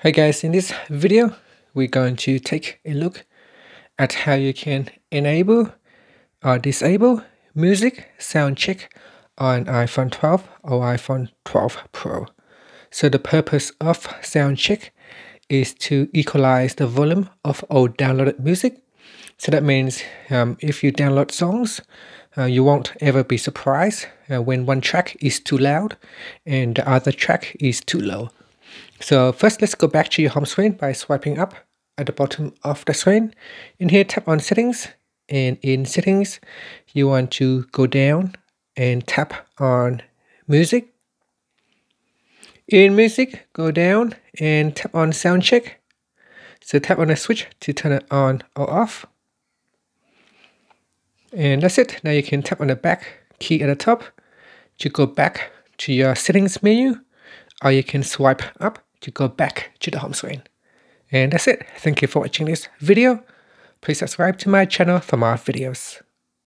Hey guys, in this video, we're going to take a look at how you can enable or disable music sound check on iPhone 12 or iPhone 12 Pro. So the purpose of sound check is to equalize the volume of all downloaded music. So that means um, if you download songs, uh, you won't ever be surprised uh, when one track is too loud and the other track is too low. So first let's go back to your home screen by swiping up at the bottom of the screen. In here tap on settings and in settings you want to go down and tap on music. In music go down and tap on sound check. So tap on the switch to turn it on or off. And that's it. Now you can tap on the back key at the top to go back to your settings menu or you can swipe up to go back to the home screen. And that's it. Thank you for watching this video. Please subscribe to my channel for more videos.